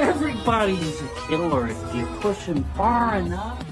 Everybody's a killer if you push him far enough.